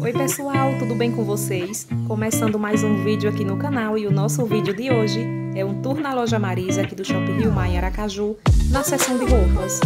Oi pessoal, tudo bem com vocês? Começando mais um vídeo aqui no canal e o nosso vídeo de hoje é um tour na loja Marisa aqui do Shopping Rio em Aracaju, na seção de roupas.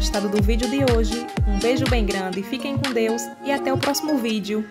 Gostado do vídeo de hoje. Um beijo bem grande, fiquem com Deus e até o próximo vídeo.